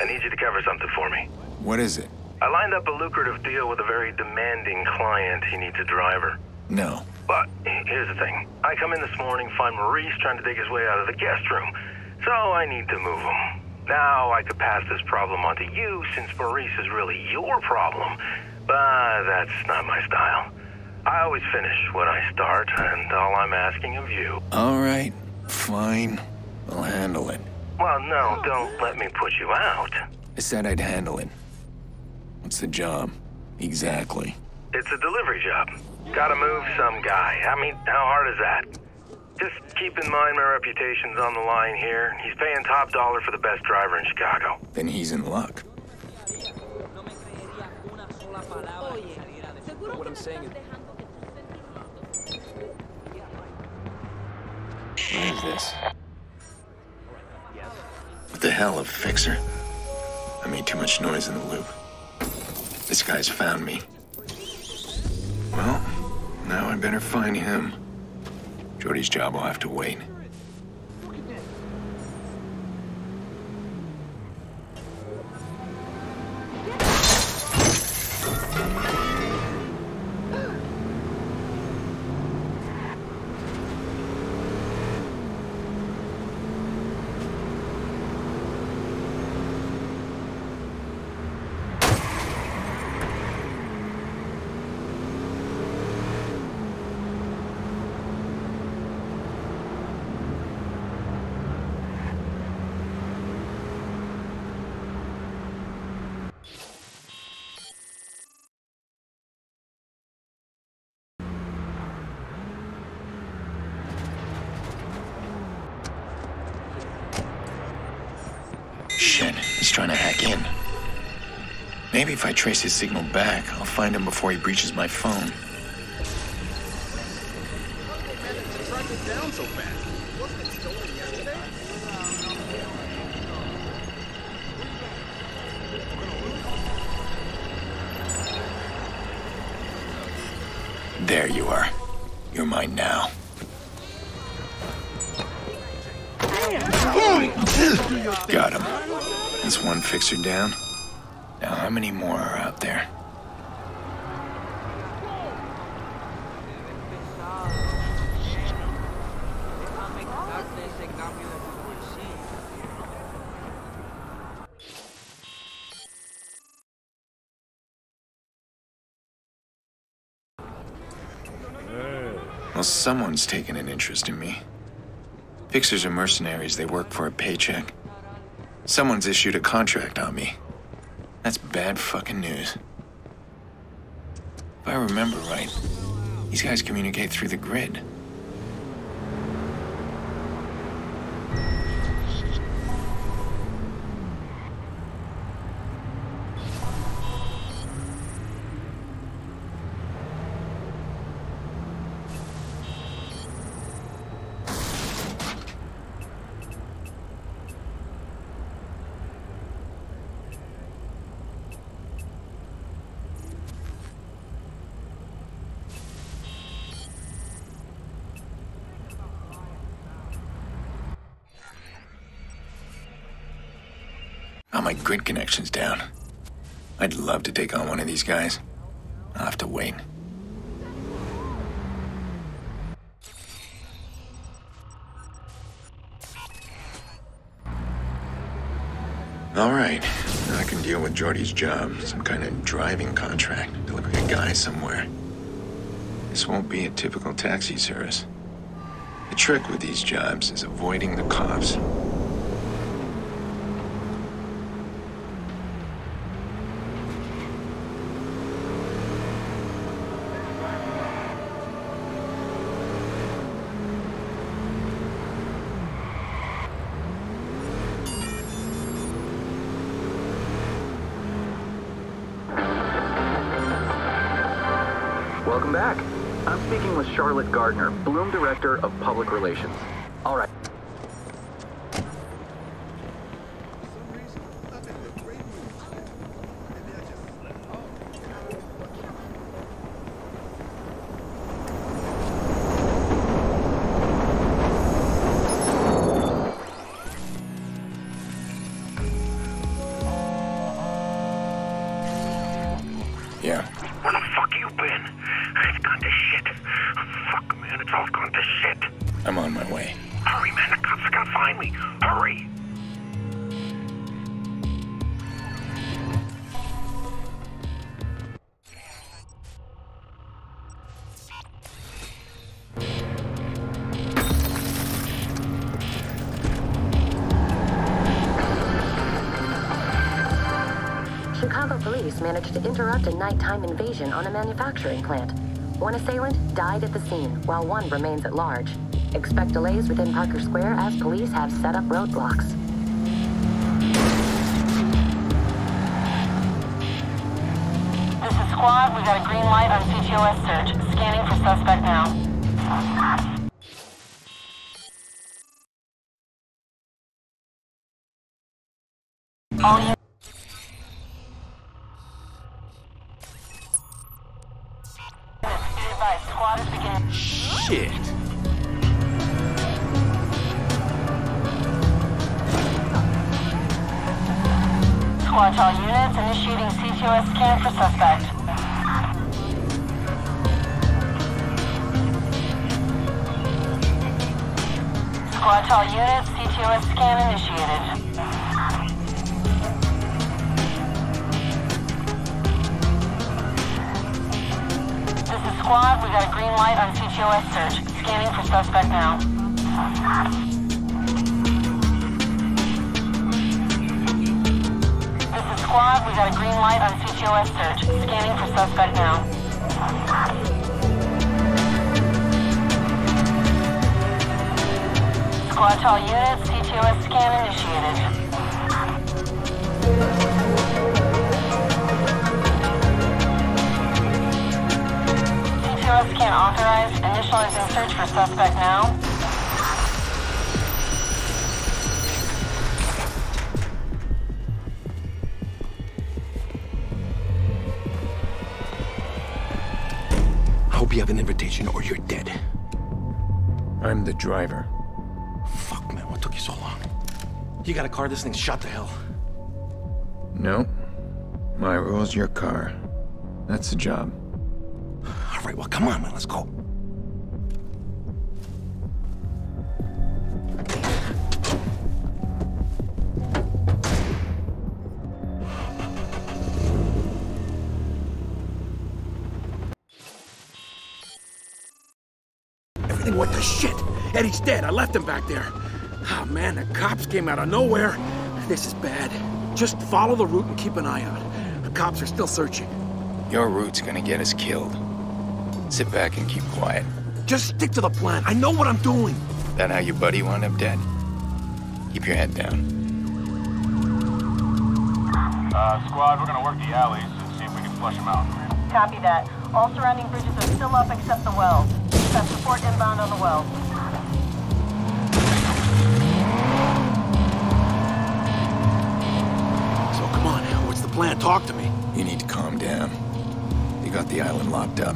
I need you to cover something for me. What is it? I lined up a lucrative deal with a very demanding client. He needs a driver. No. But here's the thing. I come in this morning, find Maurice trying to dig his way out of the guest room. So I need to move him. Now I could pass this problem on to you since Maurice is really your problem. But that's not my style. I always finish what I start, and all I'm asking of you. All right. Fine. I'll handle it. Well, no, don't let me put you out. I said I'd handle it. What's the job? Exactly. It's a delivery job. Gotta move some guy. I mean, how hard is that? Just keep in mind my reputation's on the line here. He's paying top dollar for the best driver in Chicago. Then he's in luck. What I'm saying is... What is this? The hell, a fixer? I made too much noise in the loop. This guy's found me. Well, now I better find him. Jordi's job will have to wait. Maybe if I trace his signal back, I'll find him before he breaches my phone. There you are. You're mine now. Got him. That's one fixer down. Now, how many more are out there? Well, someone's taken an interest in me. Fixers are mercenaries, they work for a paycheck. Someone's issued a contract on me. That's bad fucking news. If I remember right, these guys communicate through the grid. Oh, my grid connection's down. I'd love to take on one of these guys. I'll have to wait. All right, I can deal with Jordi's job. Some kind of driving contract, delivering a guy somewhere. This won't be a typical taxi service. The trick with these jobs is avoiding the cops. Welcome back. I'm speaking with Charlotte Gardner, Blume Director of Public Relations. Managed to interrupt a nighttime invasion on a manufacturing plant. One assailant died at the scene, while one remains at large. Expect delays within Parker Square as police have set up roadblocks. This is squad. We got a green light on CTOS search. Scanning for suspect now. All units. Squad all units initiating CTOS scan for suspect. Squad all units, CTOS scan initiated. This is squad. We got a green light on CTOS search. Scanning for suspect now. Squad. We got a green light on CTOS search. Scanning for suspect now. Squad to all units. CTOS scan initiated. CTOS scan authorized. Initializing search for suspect now. You have an invitation or you're dead. I'm the driver. Fuck, man, what took you so long? You got a car, this thing's shot to hell. No. My rule's your car. That's the job. All right, well, come on, man, let's go. Shit. Eddie's dead. I left him back there. Oh, man, the cops came out of nowhere. This is bad. Just follow the route and keep an eye out. The cops are still searching. Your route's gonna get us killed. Sit back and keep quiet. Just stick to the plan. I know what I'm doing. That how your buddy wound up dead? Keep your head down. Uh, squad, we're gonna work the alleys and see if we can flush them out. Copy that. All surrounding bridges are still up except the wells. Got support inbound on the wells. So come on, what's the plan? Talk to me. You need to calm down. You got the island locked up.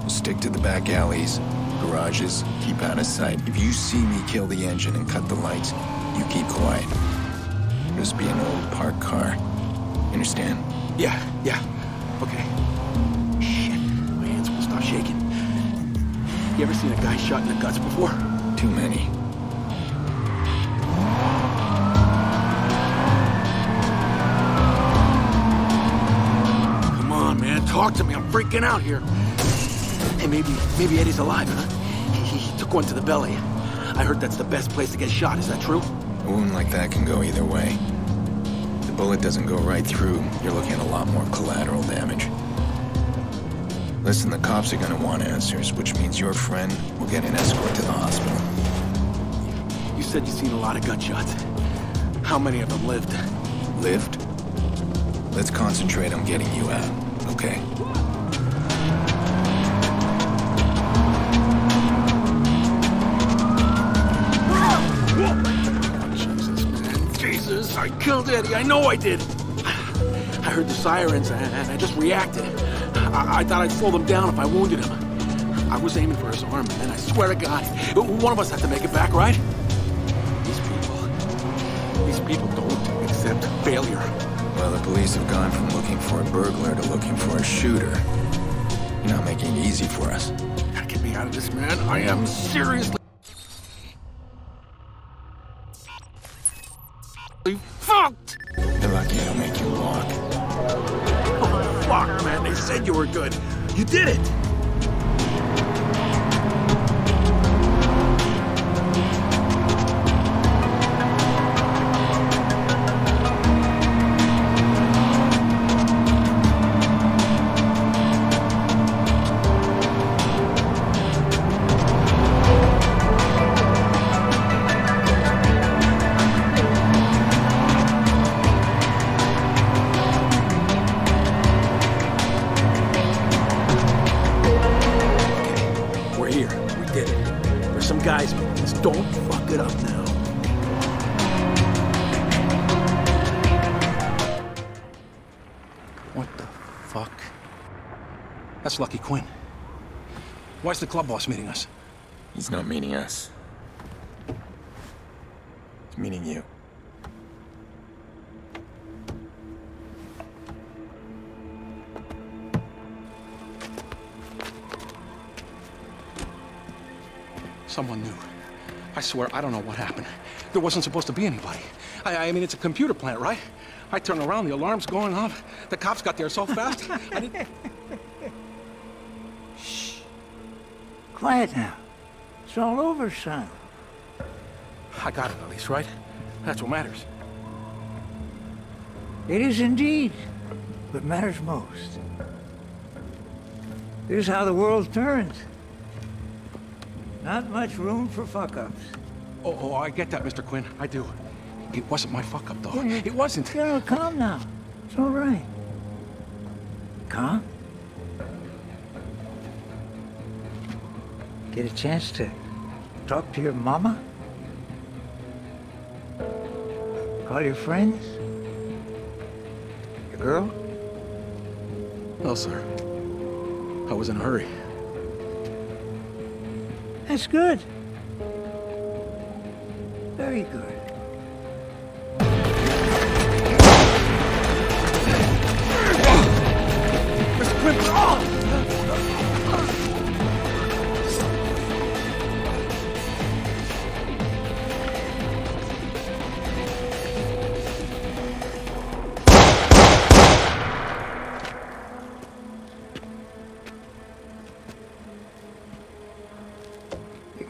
We'll stick to the back alleys, garages, keep out of sight. If you see me kill the engine and cut the lights, you keep quiet. This be an old parked car. Understand? Yeah, yeah. Okay. Shit, my hands will start shaking. You ever seen a guy shot in the guts before? Too many. Come on, man, talk to me. I'm freaking out here. Hey, maybe, maybe Eddie's alive, huh? He, he took one to the belly. I heard that's the best place to get shot. Is that true? A wound like that can go either way. The bullet doesn't go right through, you're looking at a lot more collateral damage. Listen, the cops are gonna want answers, which means your friend will get an escort to the hospital. You said you've seen a lot of gunshots. How many of them lived? Lived? Let's concentrate on getting you out, okay? Jesus, man. Jesus, I killed Eddie. I know I did. I heard the sirens and I just reacted. I, I thought I'd slow them down if I wounded him. I was aiming for his arm, and I swear to God, one of us had to make it back, right? These people, these people don't accept failure. Well, the police have gone from looking for a burglar to looking for a shooter. You're not making it easy for us. Gotta get me out of this, man. I am seriously said you were good. You did it. Fuck it up now. What the fuck? That's Lucky Quinn. Why's the club boss meeting us? He's not meeting us. He's meeting you. Someone knew. I swear, I don't know what happened. There wasn't supposed to be anybody. I, I mean, it's a computer plant, right? I turn around, the alarm's going off. The cops got there so fast. I didn't... Quiet now. It's all over, son. I got it at least, right? That's what matters. It is indeed what matters most. This is how the world turns. Not much room for fuck-ups. Oh, oh, I get that, Mr. Quinn. I do. It wasn't my fuck up, though. It wasn't. No, calm now. It's all right. Calm? Get a chance to talk to your mama? Call your friends? Your girl? No, sir. I was in a hurry. That's good. Very good.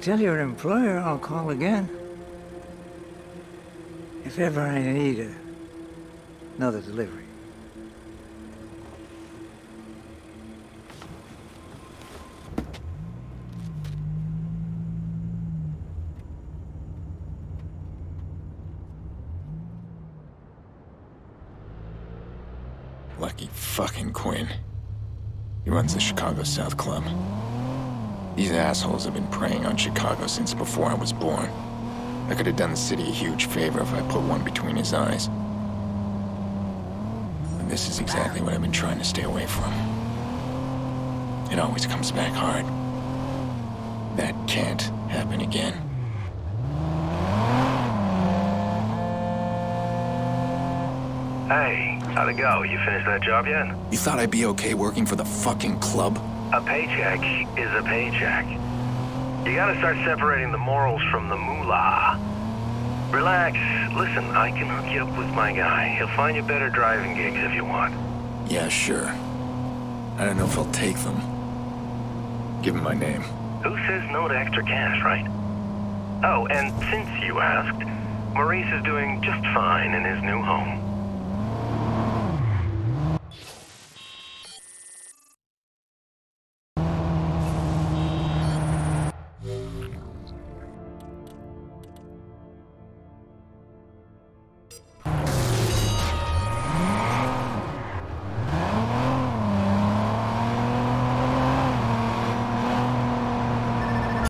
Tell your employer I'll call again. If ever I need a, another delivery. Lucky fucking Quinn. He runs the Chicago South Club. These assholes have been preying on Chicago since before I was born. I could have done the city a huge favor if I put one between his eyes. And this is exactly what I've been trying to stay away from. It always comes back hard. That can't happen again. Hey, how'd it go? You finished that job yet? You thought I'd be okay working for the fucking club? A paycheck is a paycheck. You gotta start separating the morals from the moolah. Relax. Listen, I can hook you up with my guy. He'll find you better driving gigs if you want. Yeah, sure. I don't know if I'll take them. Give him my name. Who says no to extra cash, right? Oh, and since you asked, Maurice is doing just fine in his new home.